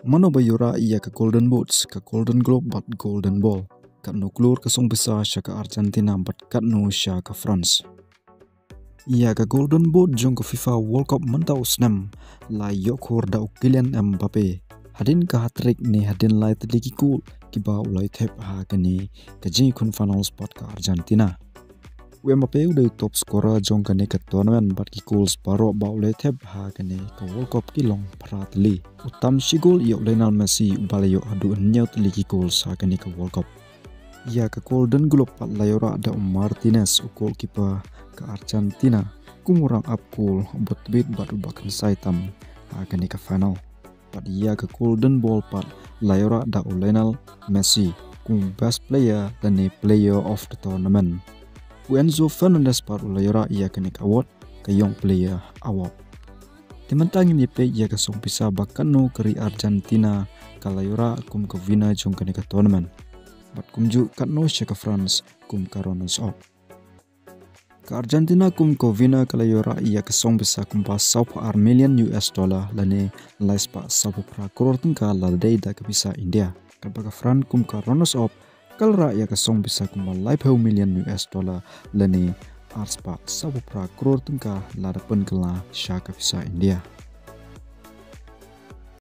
Mano bayura iya ke Golden Boots, ke Golden Globe bat Golden Ball. Kat no klur kesung besar sya ke Argentina bat kat no sya ke France. Iya ke Golden Boot jong ke FIFA World Cup mentau snem la yok hur da Kylian Mbappe. Hadin ke hat-trick ni hadin lai teliki kul kiba ulai tep ha kini ke jing kun final spot ke Argentina. Mbappe udah top scorer jong kane ke tournament bat ki goals paro ba ule thep ha kane ke World Cup ki long pratli. Utam si yo Lionel Messi ubale yo adu nyau tli ki goals ha kane World Cup. Ya ke Golden Globe pat layora ada Martinez ukol kipa ke Argentina kumurang up cool but bit bat ubakan saitam ha kane ke final. Pat ya ke Golden Ball pat layora ada Lionel Messi kum best player dan player of the tournament. Enzo Fernandez paru layora ia kenik award ke young player award. Timantang ini pe ia ke song bisa bakano keri Argentina kalayora kum ke vina jong kenik ke tournament. Bat kum ju katno ke France kum ke runners up. Ke Argentina kum ke vina kalayora ia ke song bisa kum pas saup ar million US dollar lane lais pa saup pra kror tingka ladai da India. Kalpa ke France kum ke runners up kalra ya kasong bisa kumbal live how million US dollar lani arspa sabu pra tungka lada pen kala shaka visa India.